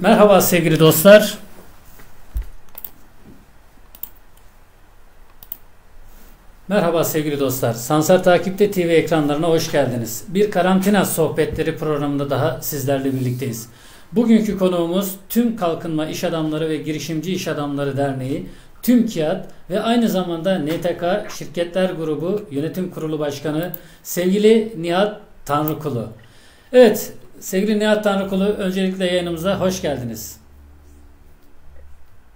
Merhaba sevgili dostlar. Merhaba sevgili dostlar. Sansar Takip'te TV ekranlarına hoş geldiniz. Bir karantina sohbetleri programında daha sizlerle birlikteyiz. Bugünkü konuğumuz Tüm Kalkınma İş Adamları ve Girişimci İş Adamları Derneği, Tüm Kağıt ve aynı zamanda NTK Şirketler Grubu Yönetim Kurulu Başkanı sevgili Nihat Tanrıkulu. Evet sevgili Nihat Tanrıkulu öncelikle yayınımıza hoş geldiniz.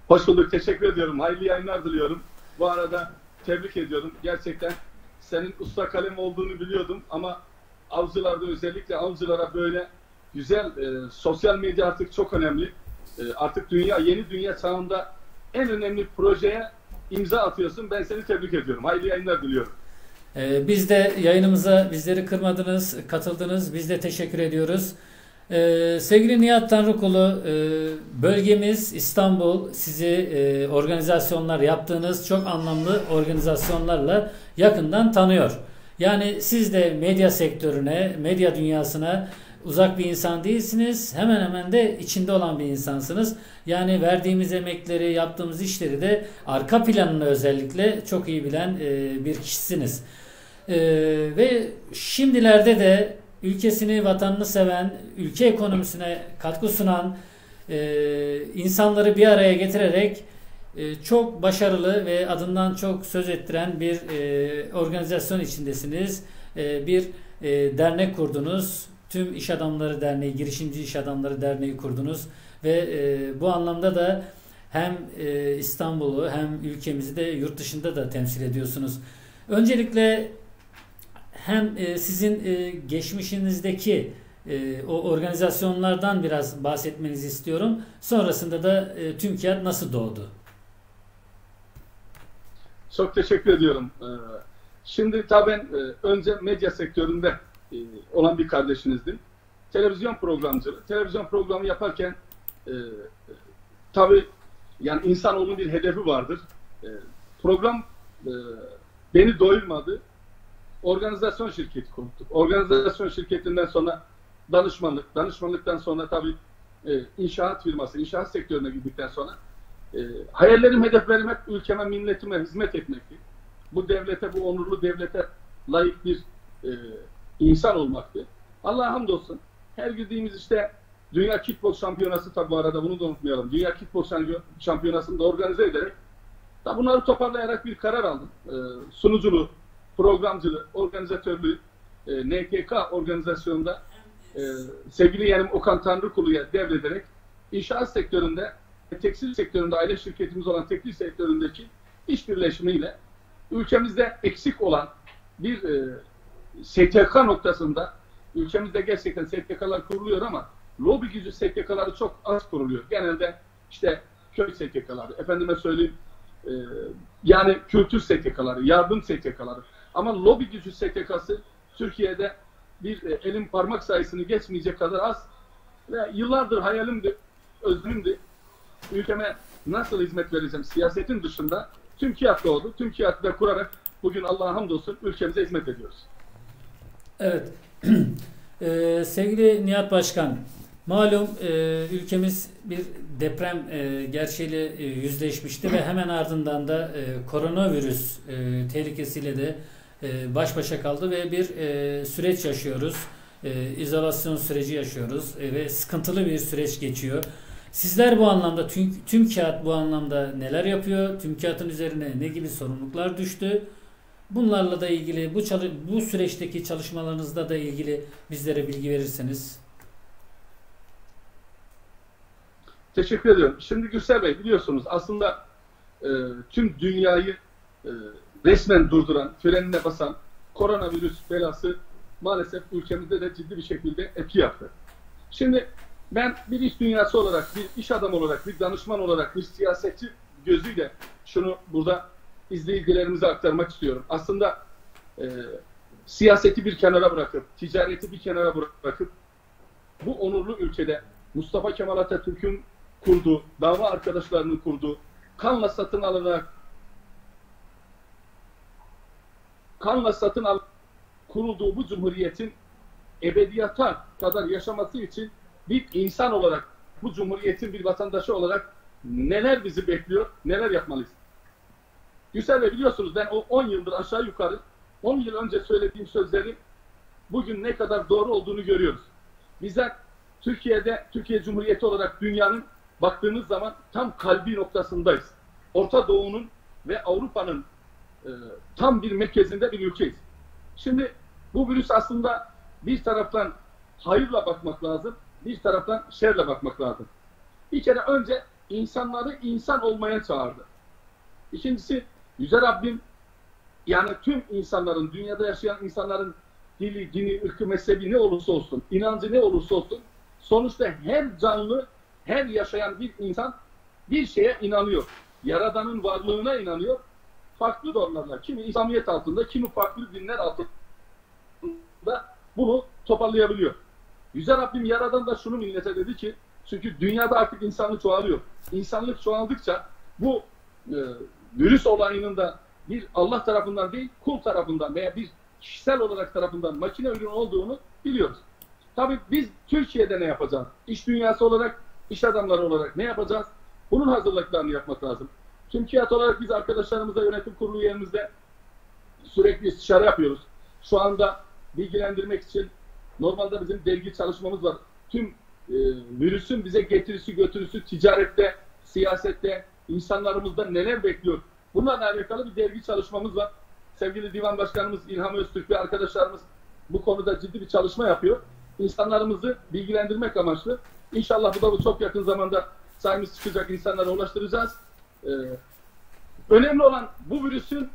Hoş bulduk. Teşekkür ediyorum. Hayırlı yayınlar diliyorum. Bu arada tebrik ediyorum. Gerçekten senin usta kalem olduğunu biliyordum ama avcılarda özellikle avcılara böyle güzel e, sosyal medya artık çok önemli. E, artık dünya yeni dünya çağında en önemli projeye imza atıyorsun. Ben seni tebrik ediyorum. Hayırlı yayınlar diliyorum. Ee, biz de yayınımıza bizleri kırmadınız, katıldınız. Biz de teşekkür ediyoruz. Ee, sevgili Nihat Tanrıkulu, e, bölgemiz İstanbul sizi e, organizasyonlar yaptığınız çok anlamlı organizasyonlarla yakından tanıyor. Yani siz de medya sektörüne, medya dünyasına uzak bir insan değilsiniz. Hemen hemen de içinde olan bir insansınız. Yani verdiğimiz emekleri, yaptığımız işleri de arka planını özellikle çok iyi bilen e, bir kişisiniz. E, ve şimdilerde de ülkesini, vatanını seven, ülke ekonomisine katkı sunan e, insanları bir araya getirerek e, çok başarılı ve adından çok söz ettiren bir e, organizasyon içindesiniz. E, bir e, dernek kurdunuz. Tüm İş Adamları Derneği, Girişimci İş Adamları Derneği kurdunuz ve e, bu anlamda da hem e, İstanbul'u hem ülkemizi de yurt dışında da temsil ediyorsunuz. Öncelikle hem e, sizin e, geçmişinizdeki e, o organizasyonlardan biraz bahsetmenizi istiyorum. Sonrasında da TÜMKİAD nasıl doğdu? Çok teşekkür ediyorum. Şimdi tabii ben önce medya sektöründe olan bir kardeşinizdim. Televizyon programcılığı. Televizyon programı yaparken tabii yani insanoğlunun bir hedefi vardır. Program beni doyurmadı organizasyon şirketi kurduk. Organizasyon şirketinden sonra danışmanlık, danışmanlıktan sonra tabii e, inşaat firması, inşaat sektörüne girdikten sonra e, hayallerim, hedeflerim hep ülkeme, milletime hizmet etmekti. Bu devlete, bu onurlu devlete layık bir e, insan olmaktı. Allah'a hamdolsun. Her girdiğimiz işte Dünya Kickbox Şampiyonası tabi bu arada bunu da unutmayalım. Dünya Kickbox Şampiyonası'nı da organize ederek da bunları toparlayarak bir karar aldım. E, sunuculuğu, programcılığı, organizatörlüğü e, NKK organizasyonunda e, sevgili yeğenim Okan Tanrıkulu'ya devrederek inşaat sektöründe, tekstil sektöründe, aile şirketimiz olan tekstil sektöründeki iş birleşimiyle ülkemizde eksik olan bir e, STK noktasında ülkemizde gerçekten STK'lar kuruluyor ama lobi gücü STK'ları çok az kuruluyor. Genelde işte köy STK'ları, efendime söyleyeyim e, yani kültür STK'ları, yardım STK'ları. Ama lobi gücü STK'sı Türkiye'de bir e, elin parmak sayısını geçmeyecek kadar az ve yıllardır hayalimdi, özlümdü. Ülkeme nasıl hizmet vereceğim siyasetin dışında tüm KİAD doğdu. Tüm da kurarak bugün Allah'a hamdolsun ülkemize hizmet ediyoruz. Evet. ee, sevgili Nihat Başkan, malum e, ülkemiz bir deprem e, gerçeğiyle e, yüzleşmişti ve hemen ardından da e, koronavirüs e, tehlikesiyle de e, baş başa kaldı ve bir e, süreç yaşıyoruz. E, izolasyon süreci yaşıyoruz ve sıkıntılı bir süreç geçiyor. Sizler bu anlamda tüm, tüm kağıt bu anlamda neler yapıyor? Tüm kağıtın üzerine ne gibi sorumluluklar düştü? Bunlarla da ilgili bu çalı bu süreçteki çalışmalarınızda da ilgili bizlere bilgi verirseniz. Teşekkür ediyorum. Şimdi Gürsel Bey biliyorsunuz aslında e, tüm dünyayı e, resmen durduran, frenine basan koronavirüs belası maalesef ülkemizde de ciddi bir şekilde etki yaptı. Şimdi ben bir iş dünyası olarak, bir iş adamı olarak, bir danışman olarak, bir siyasetçi gözüyle şunu burada izleyicilerimize aktarmak istiyorum. Aslında e, siyaseti bir kenara bırakıp, ticareti bir kenara bırakıp bu onurlu ülkede Mustafa Kemal Atatürk'ün kurduğu, dava arkadaşlarının kurduğu, kanla satın alınarak kanla satın al kurulduğu bu cumhuriyetin ebediyata kadar yaşaması için bir insan olarak bu cumhuriyetin bir vatandaşı olarak neler bizi bekliyor, neler yapmalıyız? Güzel ve biliyorsunuz ben o 10 yıldır aşağı yukarı 10 yıl önce söylediğim sözleri bugün ne kadar doğru olduğunu görüyoruz. Bizler Türkiye'de, Türkiye Cumhuriyeti olarak dünyanın baktığınız zaman tam kalbi noktasındayız. Orta Doğu'nun ve Avrupa'nın e, tam bir merkezinde bir ülkeyiz. Şimdi bu virüs aslında bir taraftan hayırla bakmak lazım, bir taraftan şerle bakmak lazım. Bir kere önce insanları insan olmaya çağırdı. İkincisi Yüce Rabbim yani tüm insanların, dünyada yaşayan insanların dili, dini, ırkı, mezhebi ne olursa olsun, inancı ne olursa olsun sonuçta her canlı, her yaşayan bir insan bir şeye inanıyor. Yaradanın varlığına inanıyor. Farklı donlarla, kimi İslamiyet altında, kimi farklı dinler altında bunu toparlayabiliyor. Yüce Rabbim Yaradan da şunu millete dedi ki, çünkü dünyada artık insanlık çoğalıyor. İnsanlık çoğaldıkça bu e, virüs olayının da bir Allah tarafından değil, kul tarafından veya bir kişisel olarak tarafından makine ürün olduğunu biliyoruz. Tabii biz Türkiye'de ne yapacağız? İş dünyası olarak, iş adamları olarak ne yapacağız? Bunun hazırlıklarını yapmak lazım. Türkiye olarak biz arkadaşlarımızla yönetim kurulu yerimizde sürekli istişare yapıyoruz. Şu anda bilgilendirmek için normalde bizim dergi çalışmamız var. Tüm e, virüsün bize getirisi götürüsü ticarette, siyasette, insanlarımızda neler bekliyor? Bunlarla alakalı bir dergi çalışmamız var. Sevgili Divan Başkanımız İlham Öztürk ve arkadaşlarımız bu konuda ciddi bir çalışma yapıyor. İnsanlarımızı bilgilendirmek amaçlı. İnşallah bu da bu çok yakın zamanda sayımız çıkacak insanlara ulaştıracağız. Ee, önemli olan bu virüsün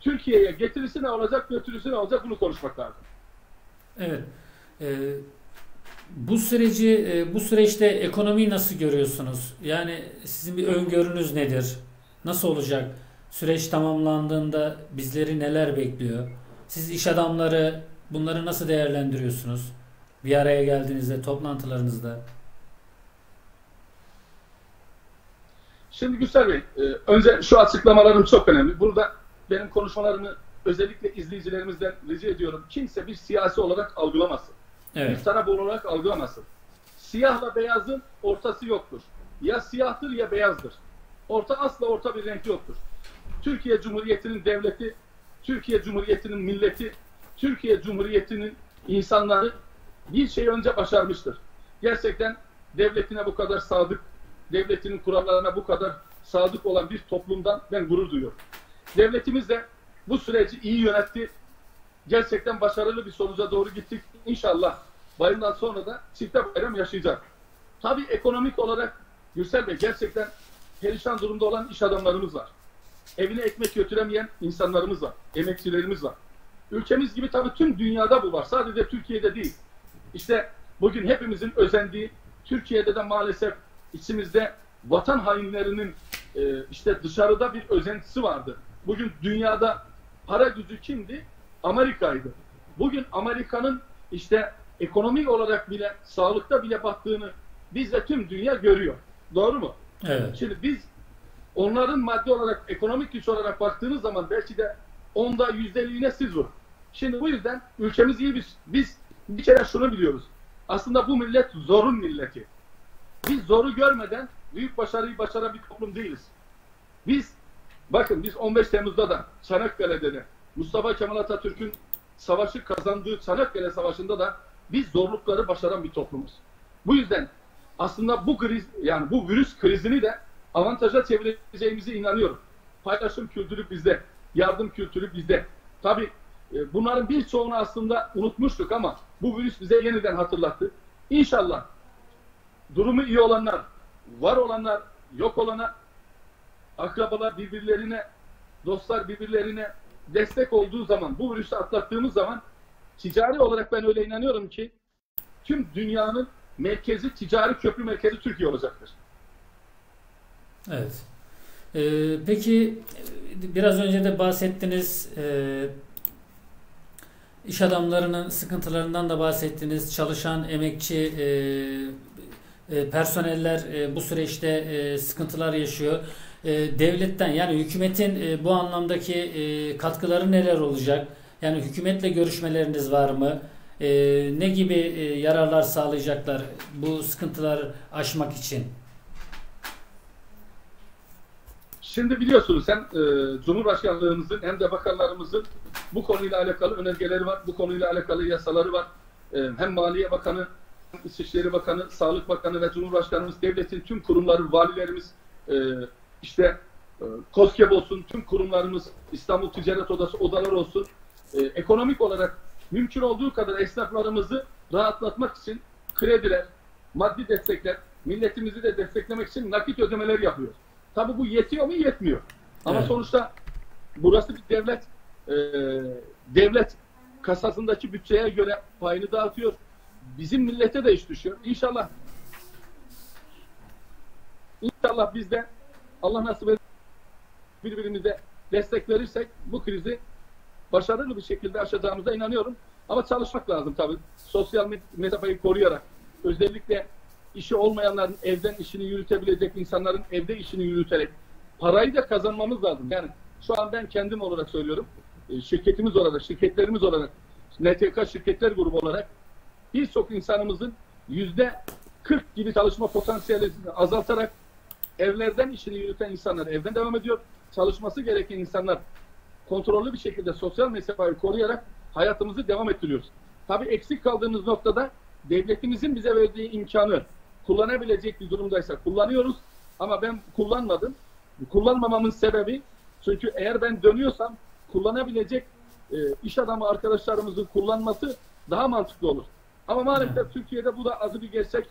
Türkiye'ye getirisi ne olacak, götürüsü ne olacak bunu konuşmak lazım. Evet. Ee, bu süreci, e, bu süreçte ekonomiyi nasıl görüyorsunuz? Yani sizin bir öngörünüz nedir? Nasıl olacak? Süreç tamamlandığında bizleri neler bekliyor? Siz iş adamları bunları nasıl değerlendiriyorsunuz? Bir araya geldiğinizde, toplantılarınızda. Şimdi Gürsel Bey, e, önce şu açıklamalarım çok önemli. Burada benim konuşmalarımı özellikle izleyicilerimizden rica ediyorum. Kimse bir siyasi olarak algılamasın. Evet. Bir taraf olarak algılamasın. Siyahla beyazın ortası yoktur. Ya siyahtır ya beyazdır. Orta asla orta bir renk yoktur. Türkiye Cumhuriyeti'nin devleti, Türkiye Cumhuriyeti'nin milleti, Türkiye Cumhuriyeti'nin insanları bir şey önce başarmıştır. Gerçekten devletine bu kadar sadık, devletinin kurallarına bu kadar sadık olan bir toplumdan ben gurur duyuyorum. Devletimiz de bu süreci iyi yönetti. Gerçekten başarılı bir sonuca doğru gittik. İnşallah bayramdan sonra da çifte bayram yaşayacak. Tabii ekonomik olarak Gürsel Bey gerçekten perişan durumda olan iş adamlarımız var. Evine ekmek götüremeyen insanlarımız var. Emekçilerimiz var. Ülkemiz gibi tabii tüm dünyada bu var. Sadece Türkiye'de değil. İşte bugün hepimizin özendiği, Türkiye'de de maalesef içimizde vatan hainlerinin e, işte dışarıda bir özentisi vardı. Bugün dünyada para gücü kimdi? Amerika'ydı. Bugün Amerika'nın işte ekonomik olarak bile, sağlıkta bile baktığını biz de tüm dünya görüyor. Doğru mu? Evet. Şimdi biz onların maddi olarak, ekonomik güç olarak baktığınız zaman belki de onda yüzde elliğine siz vurun. Şimdi bu yüzden ülkemiz iyi biz, biz bir kere şunu biliyoruz. Aslında bu millet zorun milleti. Biz zoru görmeden büyük başarıyı başaran bir toplum değiliz. Biz, bakın biz 15 Temmuz'da da Çanakkale'de de Mustafa Kemal Atatürk'ün savaşı kazandığı Çanakkale Savaşı'nda da biz zorlukları başaran bir toplumuz. Bu yüzden aslında bu kriz yani bu virüs krizini de avantaja çevireceğimize inanıyorum. Paylaşım kültürü bizde, yardım kültürü bizde. Tabi e, bunların birçoğunu aslında unutmuştuk ama bu virüs bize yeniden hatırlattı. İnşallah durumu iyi olanlar, var olanlar, yok olana, akrabalar birbirlerine, dostlar birbirlerine destek olduğu zaman, bu virüsü atlattığımız zaman ticari olarak ben öyle inanıyorum ki tüm dünyanın merkezi, ticari köprü merkezi Türkiye olacaktır. Evet. Ee, peki biraz önce de bahsettiniz e, iş adamlarının sıkıntılarından da bahsettiniz. Çalışan emekçi e, e, personeller e, bu süreçte e, sıkıntılar yaşıyor. Devletten yani hükümetin bu anlamdaki katkıları neler olacak? Yani hükümetle görüşmeleriniz var mı? ne gibi yararlar sağlayacaklar bu sıkıntılar aşmak için? Şimdi biliyorsunuz hem e, Cumhurbaşkanlığımızın hem de bakanlarımızın bu konuyla alakalı önergeleri var. Bu konuyla alakalı yasaları var. E, hem Maliye Bakanı, İçişleri Bakanı, Sağlık Bakanı ve Cumhurbaşkanımız, devletin tüm kurumları, valilerimiz, e, işte e, KOSGEB olsun, tüm kurumlarımız, İstanbul Ticaret Odası, odalar olsun, e, ekonomik olarak mümkün olduğu kadar esnaflarımızı rahatlatmak için krediler, maddi destekler, milletimizi de desteklemek için nakit ödemeler yapıyor. Tabi bu yetiyor mu? Yetmiyor. Ama evet. sonuçta burası bir devlet e, devlet kasasındaki bütçeye göre payını dağıtıyor. Bizim millete de iş düşüyor. İnşallah İnşallah biz de Allah nasip eder birbirimize destek verirsek bu krizi başarılı bir şekilde aşacağımıza inanıyorum. Ama çalışmak lazım tabii. Sosyal mesafeyi koruyarak. Özellikle işi olmayanların evden işini yürütebilecek insanların evde işini yürüterek parayı da kazanmamız lazım. Yani şu an ben kendim olarak söylüyorum. E, şirketimiz olarak, şirketlerimiz olarak, NTK şirketler grubu olarak birçok insanımızın yüzde 40 gibi çalışma potansiyelini azaltarak evlerden işini yürüten insanlar evden devam ediyor. Çalışması gereken insanlar kontrollü bir şekilde sosyal mesafeyi koruyarak hayatımızı devam ettiriyoruz. Tabii eksik kaldığımız noktada devletimizin bize verdiği imkanı kullanabilecek bir durumdaysa kullanıyoruz. Ama ben kullanmadım. Kullanmamamın sebebi çünkü eğer ben dönüyorsam kullanabilecek e, iş adamı arkadaşlarımızın kullanması daha mantıklı olur. Ama maalesef Türkiye'de bu da azı bir gerçek.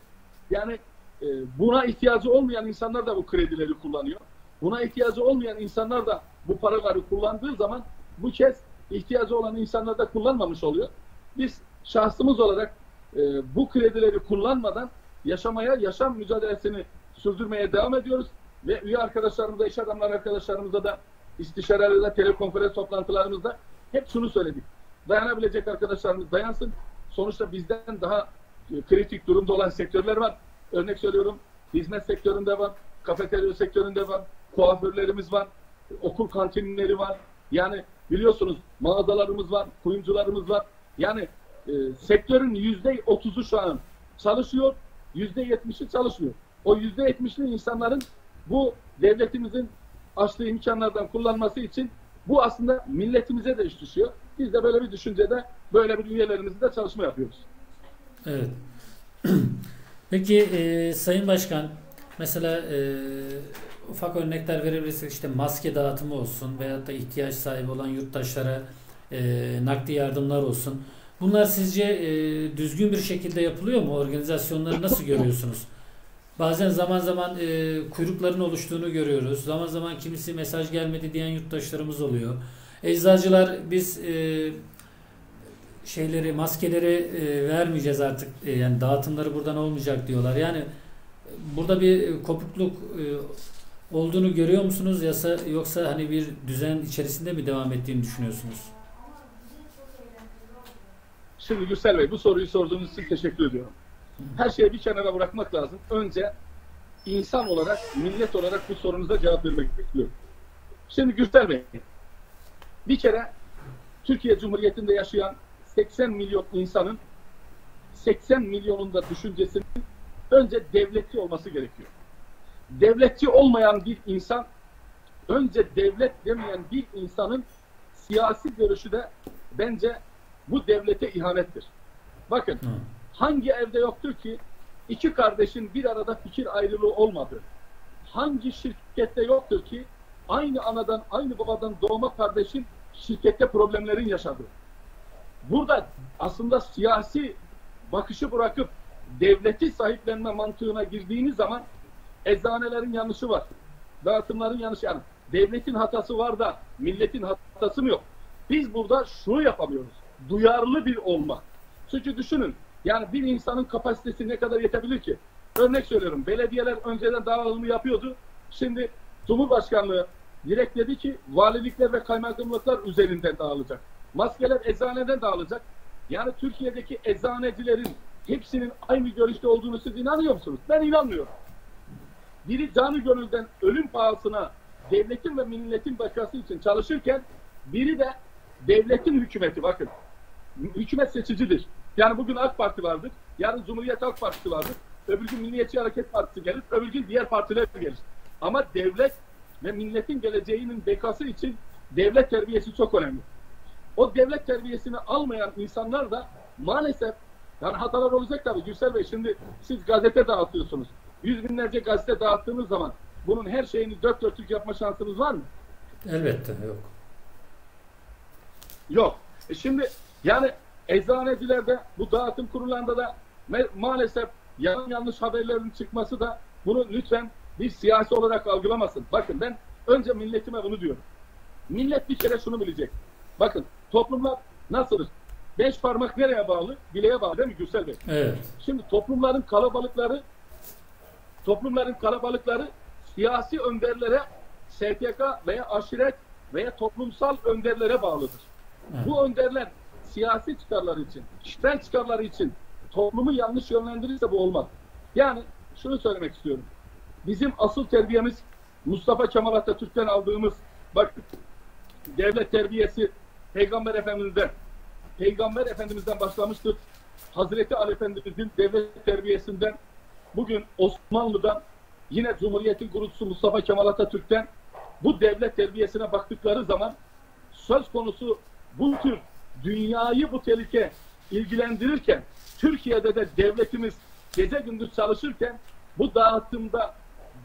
Yani e, buna ihtiyacı olmayan insanlar da bu kredileri kullanıyor. Buna ihtiyacı olmayan insanlar da bu paraları kullandığı zaman bu kez ihtiyacı olan insanlar da kullanmamış oluyor. Biz şahsımız olarak e, bu kredileri kullanmadan yaşamaya, yaşam mücadelesini sürdürmeye devam ediyoruz. Ve üye arkadaşlarımıza, iş adamları arkadaşlarımıza da istişarelerde, telekonferans toplantılarımızda hep şunu söyledik. Dayanabilecek arkadaşlarımız dayansın. Sonuçta bizden daha e, kritik durumda olan sektörler var. Örnek söylüyorum, hizmet sektöründe var, kafeterya sektöründe var, kuaförlerimiz var, okul kantinleri var. Yani biliyorsunuz mağazalarımız var, kuyumcularımız var. Yani e, sektörün yüzde otuzu şu an çalışıyor yüzde yetmişi çalışmıyor. O yüzde yetmişli insanların bu devletimizin açtığı imkanlardan kullanması için bu aslında milletimize de iş düşüyor. Biz de böyle bir düşüncede böyle bir üyelerimizle çalışma yapıyoruz. Evet. Peki e, Sayın Başkan mesela e, ufak örnekler verebilirsek işte maske dağıtımı olsun veyahut da ihtiyaç sahibi olan yurttaşlara e, nakdi yardımlar olsun. Bunlar sizce e, düzgün bir şekilde yapılıyor mu? Organizasyonları nasıl görüyorsunuz? Bazen zaman zaman e, kuyrukların oluştuğunu görüyoruz. Zaman zaman kimisi mesaj gelmedi diyen yurttaşlarımız oluyor. Eczacılar biz e, şeyleri, maskeleri e, vermeyeceğiz artık. E, yani dağıtımları buradan olmayacak diyorlar. Yani burada bir kopukluk e, olduğunu görüyor musunuz? Yasa yoksa hani bir düzen içerisinde mi devam ettiğini düşünüyorsunuz? Şimdi Gürsel Bey bu soruyu sorduğunuz için teşekkür ediyorum. Her şeyi bir kenara bırakmak lazım. Önce insan olarak, millet olarak bu sorunuza cevap vermek bekliyorum. Şimdi Gürsel Bey, bir kere Türkiye Cumhuriyeti'nde yaşayan 80 milyon insanın 80 milyonunda düşüncesinin önce devletçi olması gerekiyor. Devletçi olmayan bir insan, önce devlet demeyen bir insanın siyasi görüşü de bence bu devlete ihanettir. Bakın Hı. hangi evde yoktur ki iki kardeşin bir arada fikir ayrılığı olmadı? Hangi şirkette yoktur ki aynı anadan aynı babadan doğma kardeşin şirkette problemlerin yaşadığı? Burada aslında siyasi bakışı bırakıp devleti sahiplenme mantığına girdiğiniz zaman eczanelerin yanlışı var. Dağıtımların yanlışı yani devletin hatası var da milletin hatası mı yok? Biz burada şunu yapamıyoruz duyarlı bir olma. Çünkü düşünün yani bir insanın kapasitesi ne kadar yetebilir ki? Örnek söylüyorum. Belediyeler önceden dağılımı yapıyordu. Şimdi Cumhurbaşkanlığı direkt dedi ki valilikler ve kaymakamlıklar üzerinden dağılacak. Maskeler eczaneden dağılacak. Yani Türkiye'deki eczanecilerin hepsinin aynı görüşte olduğunu siz inanıyor musunuz? Ben inanmıyorum. Biri canı gönülden ölüm pahasına devletin ve milletin başkası için çalışırken biri de devletin hükümeti bakın hükümet seçicidir. Yani bugün AK Parti vardır, yarın Cumhuriyet Halk Partisi vardır, öbür gün Milliyetçi Hareket Partisi gelir, öbür gün diğer partiler gelir. Ama devlet ve milletin geleceğinin bekası için devlet terbiyesi çok önemli. O devlet terbiyesini almayan insanlar da maalesef yani hatalar olacak tabii Gürsel Bey şimdi siz gazete dağıtıyorsunuz. Yüz binlerce gazete dağıttığınız zaman bunun her şeyini dört dörtlük yapma şansınız var mı? Elbette yok. Yok. E şimdi yani eczanecilerde bu dağıtım kurulanda da maalesef yalan yanlış haberlerin çıkması da bunu lütfen bir siyasi olarak algılamasın. Bakın ben önce milletime bunu diyorum. Millet bir kere şunu bilecek. Bakın toplumlar nasıldır? Beş parmak nereye bağlı? Bileğe bağlı değil mi Gürsel Bey? Evet. Şimdi toplumların kalabalıkları toplumların kalabalıkları siyasi önderlere STK veya aşiret veya toplumsal önderlere bağlıdır. Evet. Bu önderler siyasi çıkarları için, kişisel çıkarları için toplumu yanlış yönlendirirse bu olmaz. Yani şunu söylemek istiyorum. Bizim asıl terbiyemiz Mustafa Kemal Atatürk'ten aldığımız bak devlet terbiyesi Peygamber Efendimiz'den Peygamber Efendimiz'den başlamıştır. Hazreti Ali Efendimiz'in devlet terbiyesinden bugün Osmanlı'dan yine Cumhuriyet'in kurucusu Mustafa Kemal Atatürk'ten bu devlet terbiyesine baktıkları zaman söz konusu bu tür dünyayı bu tehlike ilgilendirirken Türkiye'de de devletimiz gece gündüz çalışırken bu dağıtımda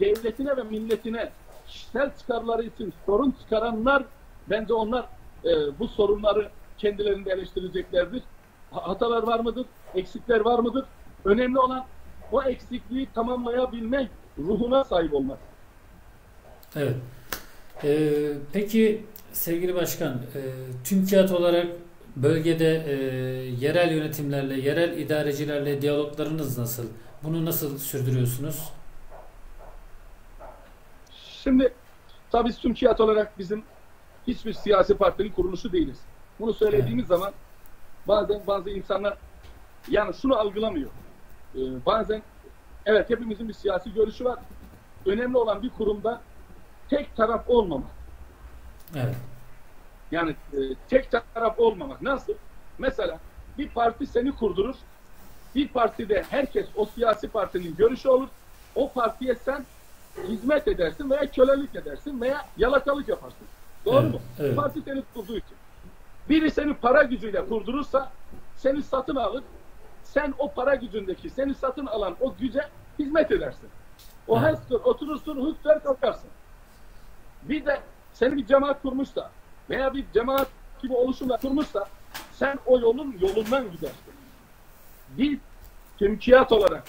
devletine ve milletine kişisel çıkarları için sorun çıkaranlar bence onlar e, bu sorunları kendilerinde eleştireceklerdir. Hatalar var mıdır? Eksikler var mıdır? Önemli olan o eksikliği tamamlayabilmek, ruhuna sahip olmak. Evet. Ee, peki sevgili başkan, e, tüm kağıt olarak bölgede e, yerel yönetimlerle, yerel idarecilerle diyaloglarınız nasıl? Bunu nasıl sürdürüyorsunuz? Şimdi tabii tüm kağıt olarak bizim hiçbir siyasi partinin kuruluşu değiliz. Bunu söylediğimiz zaman bazen bazı insanlar yani şunu algılamıyor. Ee, bazen evet hepimizin bir siyasi görüşü var. Önemli olan bir kurumda tek taraf olmamak. Evet. Yani e, tek taraf olmamak. Nasıl? Mesela bir parti seni kurdurur. Bir partide herkes o siyasi partinin görüşü olur. O partiye sen hizmet edersin veya kölelik edersin veya yalakalık yaparsın. Doğru evet, mu? Evet. Parti seni kurduğu için. Biri seni para gücüyle kurdurursa seni satın alır. Sen o para gücündeki seni satın alan o güce hizmet edersin. O evet. hestir, oturursun, hükter kalkarsın. Bir de seni bir cemaat kurmuşsa veya bir cemaat gibi oluşumla kurmuşsa sen o yolun yolundan gidersin. Bir tümkiyat olarak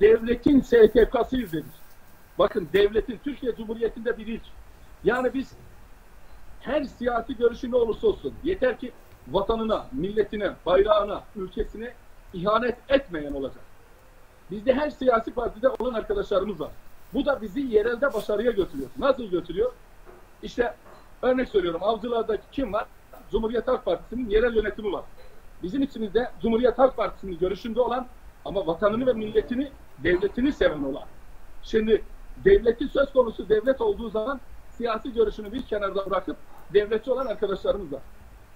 devletin STK'sıyız dedik. Bakın devletin, Türkiye Cumhuriyeti'nde bir ilk. Yani biz her siyasi görüşü ne olursa olsun yeter ki vatanına, milletine, bayrağına, ülkesine ihanet etmeyen olacak. Bizde her siyasi partide olan arkadaşlarımız var. Bu da bizi yerelde başarıya götürüyor. Nasıl götürüyor? İşte örnek söylüyorum avcılarda kim var? Cumhuriyet Halk Partisi'nin yerel yönetimi var. Bizim içimizde Cumhuriyet Halk Partisi'nin görüşünde olan ama vatanını ve milletini, devletini seven olan. Şimdi devletin söz konusu devlet olduğu zaman siyasi görüşünü bir kenarda bırakıp devletçi olan arkadaşlarımız var.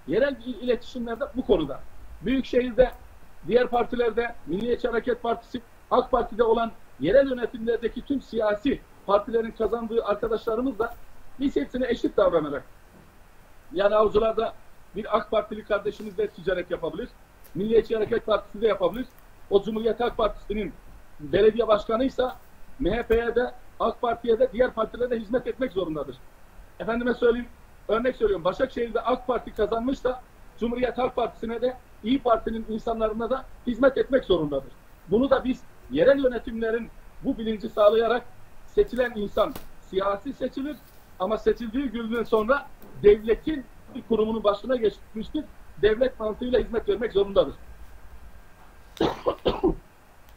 Yerel iletişimlerde bu konuda. Büyükşehir'de, diğer partilerde, Milliyetçi Hareket Partisi, AK Parti'de olan yerel yönetimlerdeki tüm siyasi partilerin kazandığı arkadaşlarımız da biz hepsine eşit davranarak yani avcılarda bir AK Partili kardeşimiz de ticaret yapabilir. Milliyetçi Hareket Partisi de yapabilir. O Cumhuriyet Halk Partisi'nin belediye başkanıysa MHP'ye de AK Parti'ye de diğer partilere de hizmet etmek zorundadır. Efendime söyleyeyim, örnek söylüyorum. Başakşehir'de AK Parti kazanmışsa Cumhuriyet Halk Partisi'ne de İyi Parti'nin insanlarına da hizmet etmek zorundadır. Bunu da biz yerel yönetimlerin bu bilinci sağlayarak seçilen insan siyasi seçilir ama seçildiği günden sonra devletin bir kurumunun başına geçmiştir. Devlet mantığıyla hizmet vermek zorundadır.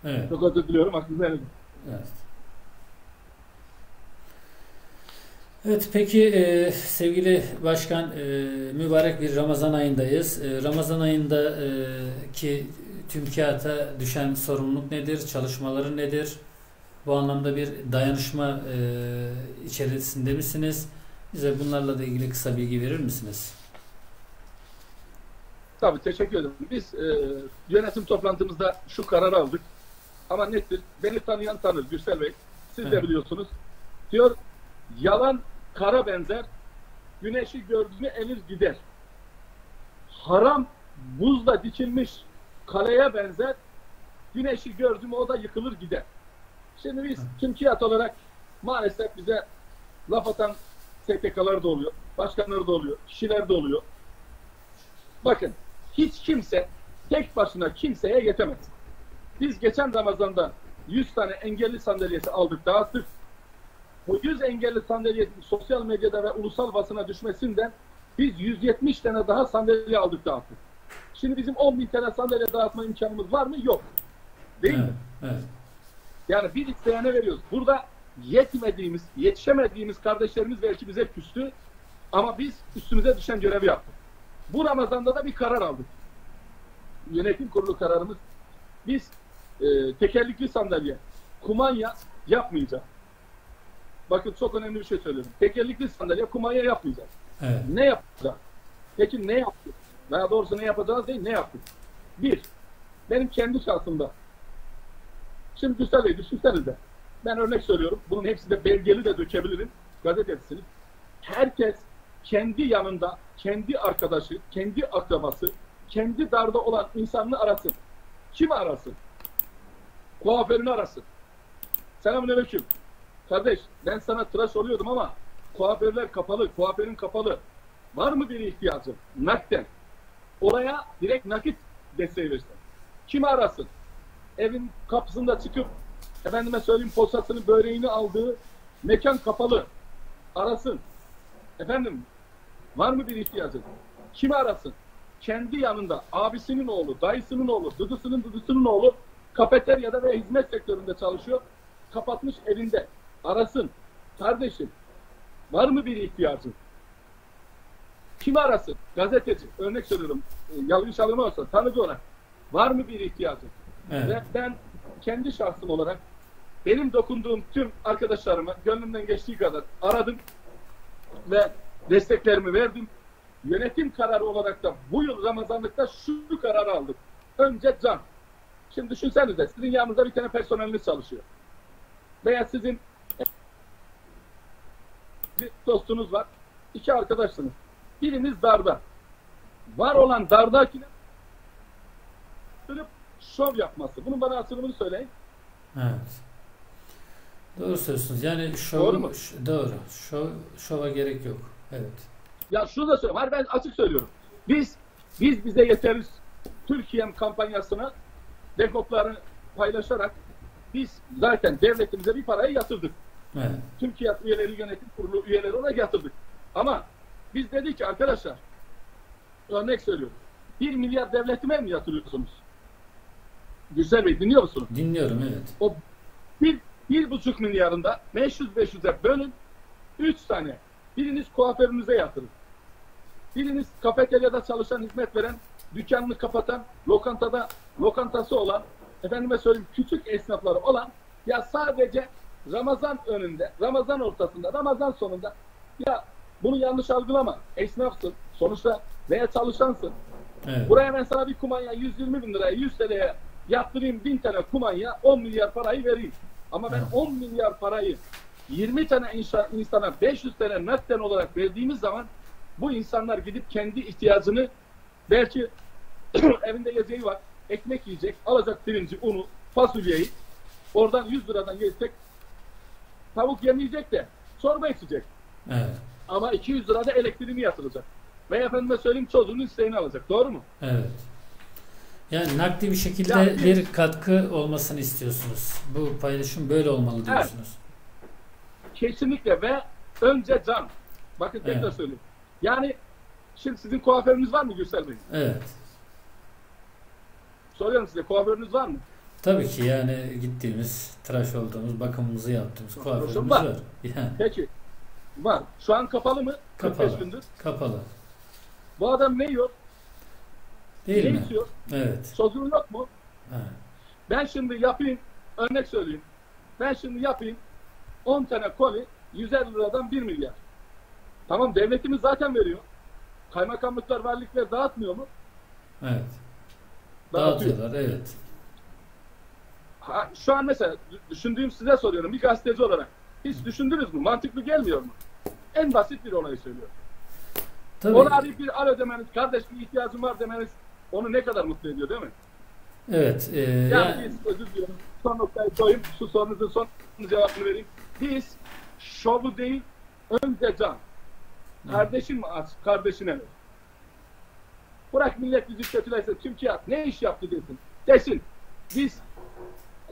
evet. Çok özür diliyorum. Aklınıza Evet. Evet peki e, sevgili başkan e, mübarek bir Ramazan ayındayız. E, Ramazan ayında e, ki tüm kağıta düşen sorumluluk nedir? Çalışmaları nedir? Bu anlamda bir dayanışma e, içerisinde misiniz? Bize bunlarla da ilgili kısa bilgi verir misiniz? Tabii teşekkür ederim. Biz e, yönetim toplantımızda şu kararı aldık. Ama nettir. Beni tanıyan tanır Gürsel Bey. Siz Evet. de biliyorsunuz. Diyor yalan kara benzer. Güneşi gördüğünü elir gider. Haram buzla dikilmiş kaleye benzer. Güneşi gördü mü o da yıkılır gider. Şimdi biz TÜMKİAD olarak maalesef bize laf atan STK'lar da oluyor. Başkanları da oluyor. Kişiler de oluyor. Bakın hiç kimse tek başına kimseye yetemez. Biz geçen Ramazan'da 100 tane engelli sandalyesi aldık dağıttık. Bu 100 engelli sandalyenin sosyal medyada ve ulusal basına düşmesinden biz 170 tane daha sandalye aldık dağıttık. Şimdi bizim 10 bin tane sandalye dağıtma imkanımız var mı? Yok. Değil Evet. mi? Evet. Yani bir isteyene veriyoruz. Burada yetmediğimiz, yetişemediğimiz kardeşlerimiz belki bize küstü ama biz üstümüze düşen görevi yaptık. Bu Ramazan'da da bir karar aldık. Yönetim kurulu kararımız. Biz e, tekerlekli sandalye, kumanya yapmayacağız. Bakın çok önemli bir şey söylüyorum. Tekerlekli sandalye, kumanya yapmayacağız. Evet. Ne yapacağız? Peki ne yaptık? Daha doğrusu ne yapacağız değil, ne yaptık? Bir, benim kendi şahsımda. Şimdi Gürsel Bey düşünsenize. Ben örnek söylüyorum. Bunun hepsi de belgeli de dökebilirim. Gazetesiniz. Herkes kendi yanında, kendi arkadaşı, kendi akrabası, kendi darda olan insanını arasın. Kim arasın? Kuaförünü arasın. Selamünaleyküm. Kardeş ben sana tıraş oluyordum ama kuaförler kapalı, kuaförün kapalı. Var mı bir ihtiyacın? Nakden. Olaya direkt nakit desteği versin. Kimi arasın? Evin kapısında çıkıp efendime söyleyeyim posasını, böreğini aldığı mekan kapalı. Arasın. Efendim var mı bir ihtiyacın? Kimi arasın? Kendi yanında abisinin oğlu, dayısının oğlu, dıdısının dıdısının oğlu kafeteryada ve hizmet sektöründe çalışıyor. Kapatmış evinde. Arasın. Kardeşim var mı bir ihtiyacın? Kimi arasın? Gazeteci. Örnek söylüyorum. E, Yanlış anlamazsa tanıdığı olarak. Var mı bir ihtiyacın? Evet. Ve ben kendi şahsım olarak benim dokunduğum tüm arkadaşlarıma gönlümden geçtiği kadar aradım ve desteklerimi verdim. Yönetim kararı olarak da bu yıl Ramazanlıkta şu kararı aldık. Önce can. Şimdi düşünsenize sizin yanınızda bir tane personeliniz çalışıyor. Veya sizin bir dostunuz var. iki arkadaşsınız. Biriniz darda. Var olan dardakine sırıp şov yapması. Bunun bana asılımını söyleyin. Evet. Doğru söylüyorsunuz. Yani şov, Doğru mu? doğru. Şov, şova gerek yok. Evet. Ya şunu da söyleyeyim. Hayır ben açık söylüyorum. Biz biz bize yeteriz. Türkiye'm kampanyasına dekopları paylaşarak biz zaten devletimize bir parayı yatırdık. Evet. Türkiye üyeleri yönetim kurulu üyeleri olarak yatırdık. Ama biz dedik ki arkadaşlar örnek söylüyorum. 1 milyar devletime mi yatırıyorsunuz? Güzel Bey dinliyor musunuz? Dinliyorum evet. O bir, bir buçuk milyarında 500-500'e bölün. Üç tane. Biriniz kuaförünüze yatırın. Biriniz kafeteryada çalışan, hizmet veren, dükkanını kapatan, lokantada lokantası olan, efendime söyleyeyim küçük esnafları olan ya sadece Ramazan önünde, Ramazan ortasında, Ramazan sonunda ya bunu yanlış algılama. Esnafsın. Sonuçta veya çalışansın. Evet. Buraya ben sana bir kumanya 120 bin liraya 100 TL'ye yaptırayım 1000 tane kumanya 10 milyar parayı vereyim. Ama ben Evet. 10 milyar parayı 20 tane inşa- insana 500 tane nakden olarak verdiğimiz zaman bu insanlar gidip kendi ihtiyacını belki evinde yiyeceği var. Ekmek yiyecek, alacak pirinci, unu, fasulyeyi. Oradan 100 liradan yiyecek. Tavuk yemeyecek de çorba içecek. Evet. Ama 200 lirada elektriğini yatıracak. Ve efendime söyleyeyim çocuğunun isteğini alacak. Doğru mu? Evet. Yani nakdi bir şekilde Ya biz- bir katkı olmasını istiyorsunuz. Bu paylaşım böyle olmalı diyorsunuz. Kesinlikle ve önce can. Bakın tekrar Evet. söyleyeyim. Yani şimdi sizin kuaförünüz var mı Gürsel Bey? Evet. Soruyorum size kuaförünüz var mı? Tabii ki yani gittiğimiz, tıraş olduğumuz, bakımımızı yaptığımız kuaförümüz var. var. Yani Peki. Var. Şu an kapalı mı? 45 Kapalı. gündür. kapalı. Bu adam ne yiyor? Değil ne mi? içiyor? Evet. Çocuğu yok mu? Ha. Ben şimdi yapayım. Örnek söyleyeyim. Ben şimdi yapayım. 10 tane koli 150 liradan 1 milyar. Tamam devletimiz zaten veriyor. Kaymakamlıklar, valilikler dağıtmıyor mu? Evet. Dağıtıyor. Dağıtıyorlar. Evet. Ha, şu an mesela düşündüğüm size soruyorum bir gazeteci olarak. Hiç düşündünüz mü? Mantıklı gelmiyor mu? En basit bir olayı söylüyorum. Tabii. Onu arayıp bir alo demeniz, kardeş bir ihtiyacım var demeniz onu ne kadar mutlu ediyor değil mi? Evet. e, Yani yani- biz özür diliyorum. Son noktayı koyayım. Şu sorunuzun son cevabını vereyim. Biz şovu değil önce can. Kardeşin mi aç, kardeşine mi? Bırak millet bizi kötülerse Türkiye ne iş yaptı desin. Desin. Biz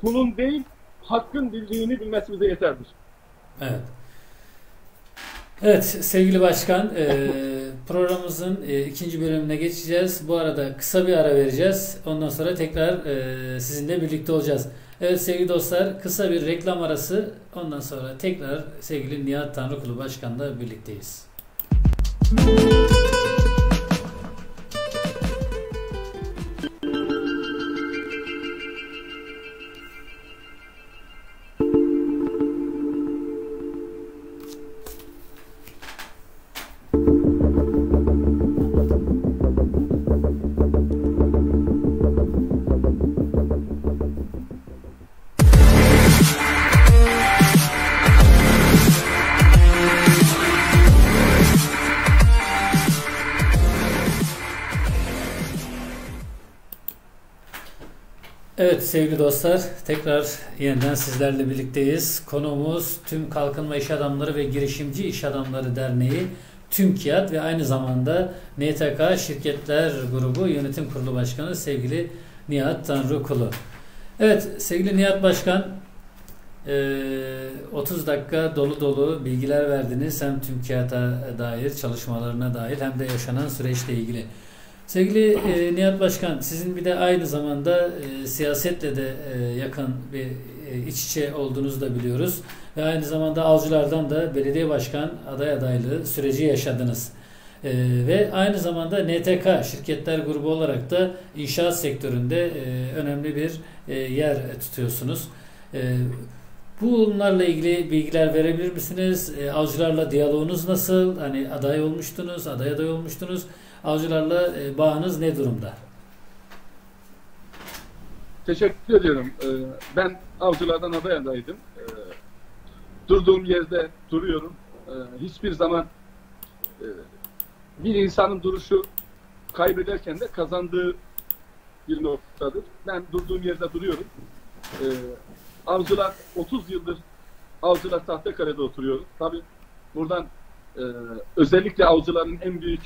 kulun değil hakkın bildiğini bilmesi bize yeterdir. Evet. Evet sevgili başkan e, programımızın e, ikinci bölümüne geçeceğiz. Bu arada kısa bir ara vereceğiz. Ondan sonra tekrar e, sizinle birlikte olacağız. Evet sevgili dostlar kısa bir reklam arası. Ondan sonra tekrar sevgili Nihat Tanrıkulu Başkan'la birlikteyiz. Evet sevgili dostlar tekrar yeniden sizlerle birlikteyiz. Konuğumuz Tüm Kalkınma İş Adamları ve Girişimci İş Adamları Derneği TÜMKİAD ve aynı zamanda NTK Şirketler Grubu Yönetim Kurulu Başkanı sevgili Nihat Tanrıkulu. Evet sevgili Nihat Başkan eee, 30 dakika dolu dolu bilgiler verdiniz hem TÜMKİAD'a dair çalışmalarına dair hem de yaşanan süreçle ilgili. Sevgili e, Nihat Başkan, sizin bir de aynı zamanda e, siyasetle de e, yakın bir e, iç içe olduğunuzu da biliyoruz. Ve aynı zamanda Avcılar'dan da belediye başkan aday adaylığı süreci yaşadınız. E, ve aynı zamanda NTK şirketler grubu olarak da inşaat sektöründe e, önemli bir e, yer tutuyorsunuz. E, Bunlarla ilgili bilgiler verebilir misiniz? E, avcılarla diyaloğunuz nasıl? Hani aday olmuştunuz, aday aday olmuştunuz. Avcılarla e, bağınız ne durumda? Teşekkür ediyorum. Ee, ben avcılardan aday adaydım. Ee, durduğum yerde duruyorum. Ee, hiçbir zaman e, bir insanın duruşu kaybederken de kazandığı bir noktadır. Ben durduğum yerde duruyorum. Ee, avcılar 30 yıldır avcılar Tahtakale'de oturuyorum. Tabii buradan e, özellikle avcıların en büyük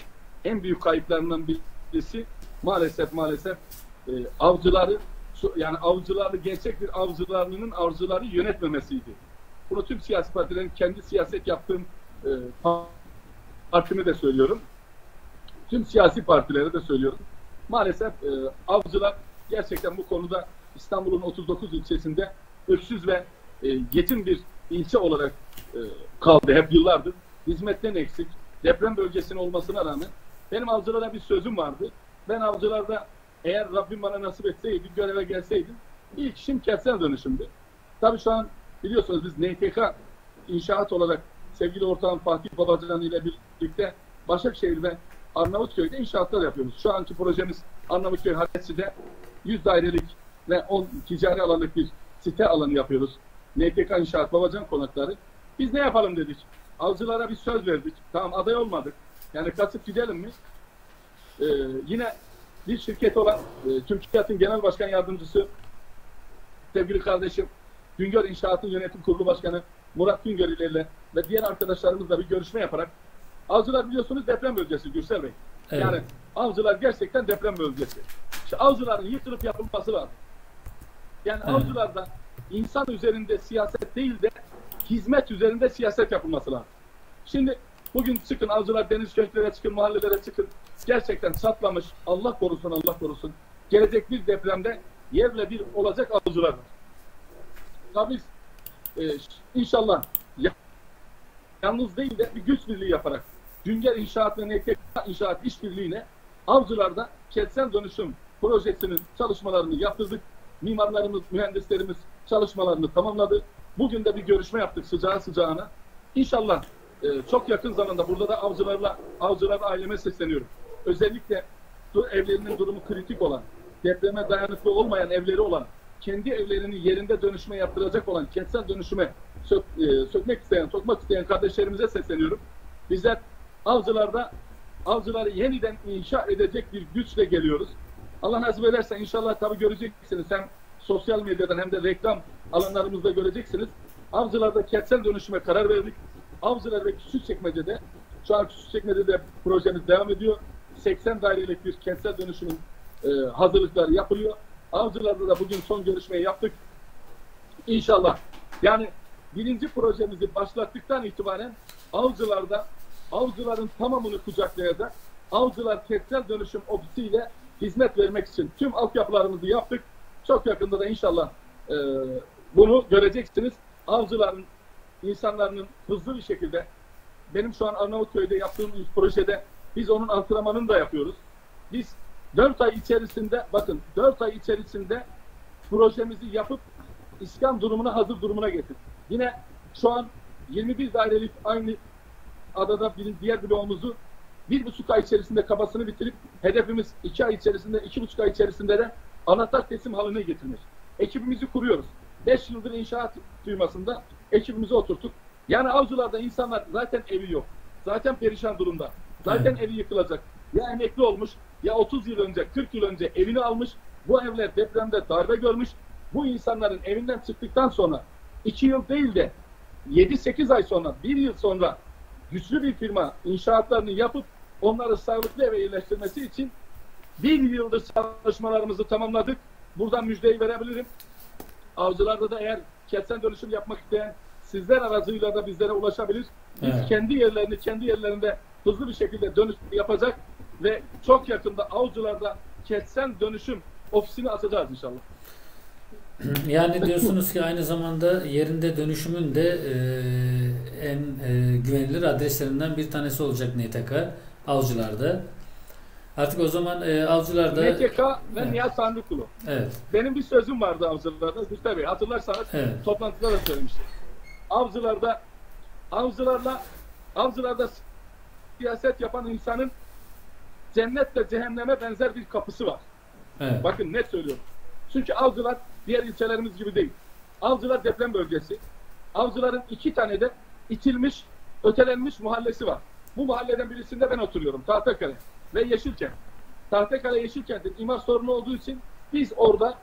en büyük kayıplarından birisi maalesef maalesef e, avcıları yani avcıları gerçek bir avcılarının avcıları yönetmemesiydi. Bunu tüm siyasi partilerin kendi siyaset yaptığım e, pa- partimi de söylüyorum. Tüm siyasi partilere de söylüyorum. Maalesef e, avcılar gerçekten bu konuda İstanbul'un 39 ilçesinde öksüz ve e, yetim bir ilçe olarak e, kaldı hep yıllardır. Hizmetten eksik. Deprem bölgesinin olmasına rağmen benim avcılara bir sözüm vardı. Ben avcılarda eğer Rabbim bana nasip etseydi, göreve gelseydim ilk işim kentsel dönüşümdü. Tabii şu an biliyorsunuz biz NTK inşaat olarak sevgili ortağım Fatih Babacan ile birlikte Başakşehir ve Arnavutköy'de inşaatlar yapıyoruz. Şu anki projemiz Arnavutköy Halesi'de 100 dairelik ve 10 ticari alanlık bir site alanı yapıyoruz. NTK İnşaat Babacan konakları. Biz ne yapalım dedik. Avcılara bir söz verdik. Tamam aday olmadık. Yani kasıp gidelim mi? Ee, yine bir şirket olan e, Türkiye'nin Genel Başkan Yardımcısı sevgili kardeşim Güngör İnşaat'ın yönetim kurulu başkanı Murat Güngör ile ve diğer arkadaşlarımızla bir görüşme yaparak Avcılar biliyorsunuz deprem bölgesi Gürsel Bey. Evet. Yani Avcılar gerçekten deprem bölgesi. İşte avcıların yıkılıp yapılması lazım. Yani Evet. avcılarda insan üzerinde siyaset değil de hizmet üzerinde siyaset yapılması lazım. Şimdi bugün çıkın avcılar deniz köylere çıkın, mahallelere çıkın. Gerçekten çatlamış. Allah korusun, Allah korusun. Gelecek bir depremde yerle bir olacak avcılar. Tabii e, inşallah ya- yalnız değil de bir güç birliği yaparak Günger İnşaat ve NTK İnşaat işbirliğiyle avcılarda kentsel dönüşüm projesinin çalışmalarını yaptırdık. Mimarlarımız, mühendislerimiz çalışmalarını tamamladı. Bugün de bir görüşme yaptık sıcağı sıcağına. İnşallah e, çok yakın zamanda burada da avcılarla avcılar aileme sesleniyorum. Özellikle evlerinin durumu kritik olan, depreme dayanıklı olmayan evleri olan, kendi evlerini yerinde dönüşme yaptıracak olan, kentsel dönüşüme sök, e, sökmek isteyen, sokmak isteyen kardeşlerimize sesleniyorum. Bizler avcılarda avcıları yeniden inşa edecek bir güçle geliyoruz. Allah nasip ederse inşallah tabii göreceksiniz. Hem sosyal medyadan hem de reklam alanlarımızda göreceksiniz. Avcılarda kentsel dönüşüme karar verdik. Avcılar ve Küçükçekmece'de şu an Küçükçekmece'de projemiz devam ediyor. 80 dairelik bir kentsel dönüşümün e, hazırlıkları yapılıyor. Avcılarda da bugün son görüşmeyi yaptık. İnşallah. Yani birinci projemizi başlattıktan itibaren avcılarda avcıların tamamını kucaklayacak. Avcılar kentsel dönüşüm ofisiyle hizmet vermek için tüm altyapılarımızı yaptık. Çok yakında da inşallah e, bunu göreceksiniz. Avcıların insanların hızlı bir şekilde benim şu an Arnavutköy'de yaptığım ilk projede biz onun antrenmanını da yapıyoruz. Biz 4 ay içerisinde bakın 4 ay içerisinde projemizi yapıp iskan durumuna hazır durumuna getirdik. Yine şu an 21 dairelik aynı adada bir diğer bloğumuzu bir buçuk ay içerisinde kabasını bitirip hedefimiz iki ay içerisinde, iki buçuk ay içerisinde de anahtar teslim haline getirmek. Ekibimizi kuruyoruz. Beş yıldır inşaat duymasında ekibimizi oturttuk. Yani avcılarda insanlar zaten evi yok. Zaten perişan durumda. Zaten evet. evi yıkılacak. Ya emekli olmuş ya 30 yıl önce 40 yıl önce evini almış. Bu evler depremde darbe görmüş. Bu insanların evinden çıktıktan sonra 2 yıl değil de 7-8 ay sonra 1 yıl sonra güçlü bir firma inşaatlarını yapıp onları sağlıklı eve yerleştirmesi için bir yıldır çalışmalarımızı tamamladık. Buradan müjdeyi verebilirim. Avcılarda da eğer kentsel dönüşüm yapmak isteyen sizler aracıyla da bizlere ulaşabilir. Biz evet. kendi yerlerini kendi yerlerinde hızlı bir şekilde dönüş yapacak ve çok yakında avcılarda kentsel dönüşüm ofisini açacağız inşallah. Yani diyorsunuz ki aynı zamanda yerinde dönüşümün de e, en e, güvenilir adreslerinden bir tanesi olacak NTK avcılarda. Artık o zaman e, avcılarda... NTK ve evet. Nihat Sandıkulu. Evet. Benim bir sözüm vardı avcılarda. Zühtü Bey hatırlarsanız evet. toplantıda da söylemiştim. Avcılarda avcılarla avcılarda siyaset yapan insanın cennetle cehenneme benzer bir kapısı var. Evet. Bakın net söylüyorum. Çünkü avcılar diğer ilçelerimiz gibi değil. Avcılar deprem bölgesi. Avcıların iki tane de itilmiş, ötelenmiş mahallesi var. Bu mahalleden birisinde ben oturuyorum. Tahtakale ve Yeşilkent. Tahtakale Yeşilkent'in imar sorunu olduğu için biz orada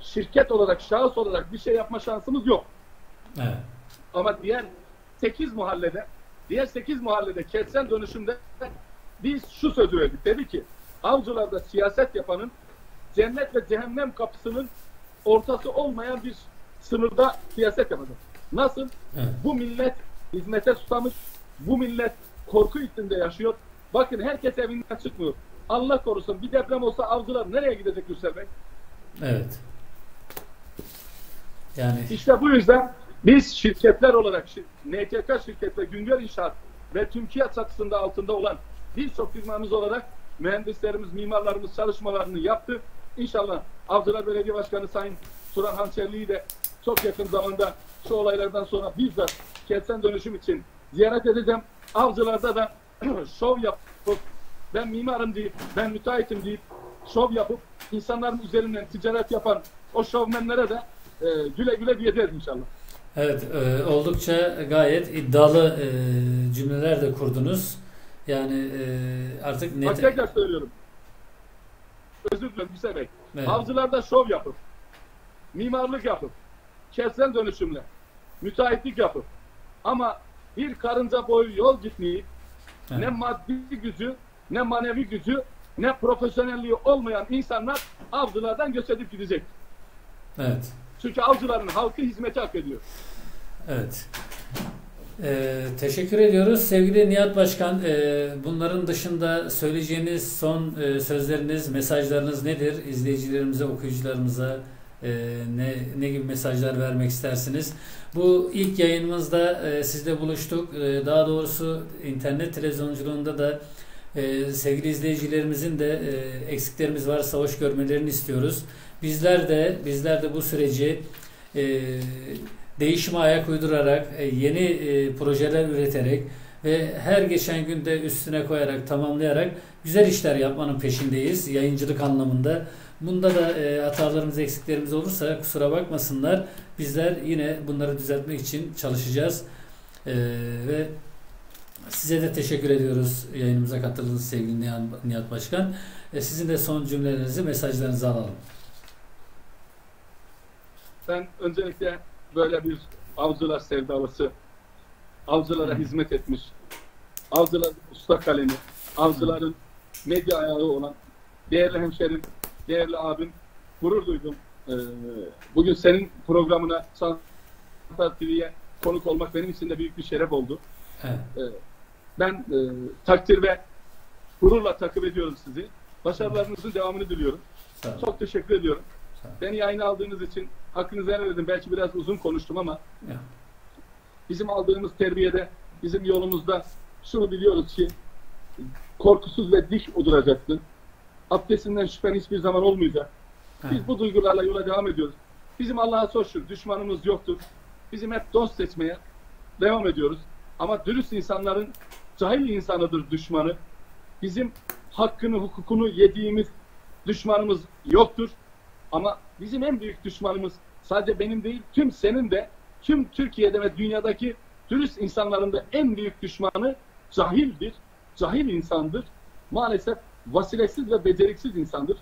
şirket olarak, şahıs olarak bir şey yapma şansımız yok. Evet. Ama diğer 8 mahallede, diğer 8 mahallede kentsel dönüşümde biz şu sözü verdik. Dedi ki avcılarda siyaset yapanın cennet ve cehennem kapısının ortası olmayan bir sınırda siyaset yapacak. Nasıl? Evet. Bu millet hizmete susamış, bu millet korku içinde yaşıyor. Bakın herkes evinden çıkmıyor. Allah korusun bir deprem olsa avcılar nereye gidecek Gürsel Bey? Evet. Yani işte bu yüzden biz şirketler olarak NTK şirket ve Güngör İnşaat ve Türkiye çatısında altında olan birçok firmamız olarak mühendislerimiz, mimarlarımız çalışmalarını yaptı. İnşallah Avcılar Belediye Başkanı Sayın Turan Hançerli'yi de çok yakın zamanda şu olaylardan sonra bizzat kentsel dönüşüm için ziyaret edeceğim. Avcılarda da şov yapıp ben mimarım deyip, ben müteahhitim deyip şov yapıp insanların üzerinden ticaret yapan o şovmenlere de e, güle güle diyeceğiz inşallah. Evet, e, oldukça gayet iddialı e, cümleler de kurdunuz. Yani e, artık net... Bak tekrar söylüyorum. Özür dilerim Hüseyin Bey. Evet. Avcılarda şov yapıp, mimarlık yapıp, kentsel dönüşümle, müteahhitlik yapıp ama bir karınca boyu yol gitmeyip evet. ne maddi gücü, ne manevi gücü, ne profesyonelliği olmayan insanlar avcılardan göçedip gidecek. Evet. Çünkü avcıların halkı hizmeti hak ediyor. Evet. Ee, teşekkür ediyoruz. Sevgili Nihat Başkan, e, bunların dışında söyleyeceğiniz son e, sözleriniz, mesajlarınız nedir? İzleyicilerimize, okuyucularımıza e, ne, ne gibi mesajlar vermek istersiniz? Bu ilk yayınımızda e, sizle buluştuk. E, daha doğrusu internet televizyonculuğunda da e, sevgili izleyicilerimizin de e, eksiklerimiz varsa hoş görmelerini istiyoruz. Bizler de bizler de bu süreci e, değişime ayak uydurarak, e, yeni e, projeler üreterek ve her geçen günde üstüne koyarak, tamamlayarak güzel işler yapmanın peşindeyiz yayıncılık anlamında. Bunda da e, hatalarımız, eksiklerimiz olursa kusura bakmasınlar. Bizler yine bunları düzeltmek için çalışacağız. E, ve size de teşekkür ediyoruz yayınımıza katıldığınız sevgili Nihat, Başkan. E, sizin de son cümlelerinizi, mesajlarınızı alalım. Ben öncelikle böyle bir avcılar sevdalısı, avcılara hizmet etmiş, avcıların usta kalemi, avcıların medya ayağı olan değerli hemşerim, değerli abim gurur duydum. Ee, bugün senin programına Santar TV'ye konuk olmak benim için de büyük bir şeref oldu. Evet. Ee, ben e, takdir ve gururla takip ediyorum sizi. Başarılarınızın devamını diliyorum. Çok teşekkür ediyorum. Beni yayına aldığınız için hakkınızı helal edin. Belki biraz uzun konuştum ama ya. bizim aldığımız terbiyede, bizim yolumuzda şunu biliyoruz ki korkusuz ve dik duracaksın. Abdestinden şüphen hiçbir zaman olmayacak. Biz evet. bu duygularla yola devam ediyoruz. Bizim Allah'a çok şükür düşmanımız yoktur. Bizim hep dost seçmeye devam ediyoruz. Ama dürüst insanların cahil insanıdır düşmanı. Bizim hakkını, hukukunu yediğimiz düşmanımız yoktur. Ama bizim en büyük düşmanımız sadece benim değil, tüm senin de, tüm Türkiye'de ve dünyadaki dürüst insanların da en büyük düşmanı cahildir, cahil insandır. Maalesef vasilesiz ve beceriksiz insandır.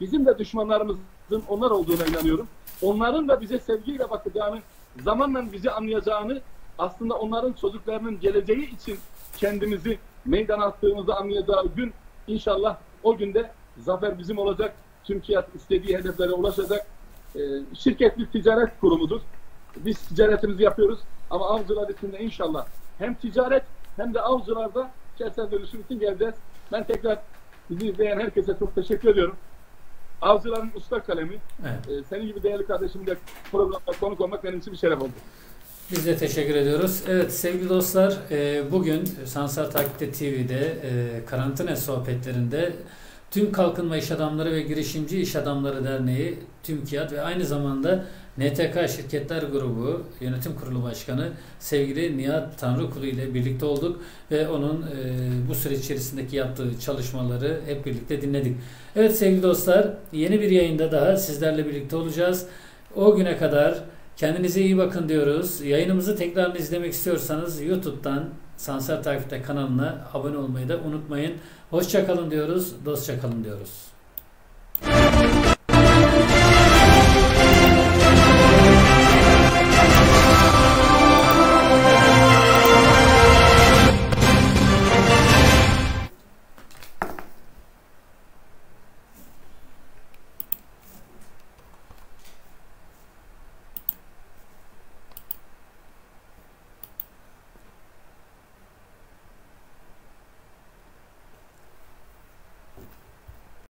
Bizim de düşmanlarımızın onlar olduğuna inanıyorum. Onların da bize sevgiyle bakacağını, zamanla bizi anlayacağını, aslında onların çocuklarının geleceği için kendimizi meydan attığımızı anlayacağı gün inşallah o günde zafer bizim olacak. Türkiye istediği hedeflere ulaşacak. E, şirket bir ticaret kurumudur. Biz ticaretimizi yapıyoruz ama avcılar içinde inşallah hem ticaret hem de avcılarda kentsel dönüşüm için geleceğiz. Ben tekrar bizi izleyen herkese çok teşekkür ediyorum. Avcıların usta kalemi. Evet. E, senin gibi değerli kardeşimle programda konuk olmak benim için bir şeref oldu. Biz de teşekkür ediyoruz. Evet sevgili dostlar e, bugün Sansar Takipte TV'de e, karantina sohbetlerinde Tüm Kalkınma İş Adamları ve Girişimci İş Adamları Derneği, TÜMKİAD ve aynı zamanda NTK Şirketler Grubu Yönetim Kurulu Başkanı sevgili Nihat Tanrıkulu ile birlikte olduk ve onun e, bu süreç içerisindeki yaptığı çalışmaları hep birlikte dinledik. Evet sevgili dostlar yeni bir yayında daha sizlerle birlikte olacağız. O güne kadar kendinize iyi bakın diyoruz. Yayınımızı tekrar izlemek istiyorsanız YouTube'dan Sansar Tayf'ta kanalına abone olmayı da unutmayın. Hoşçakalın diyoruz, dostça kalın diyoruz.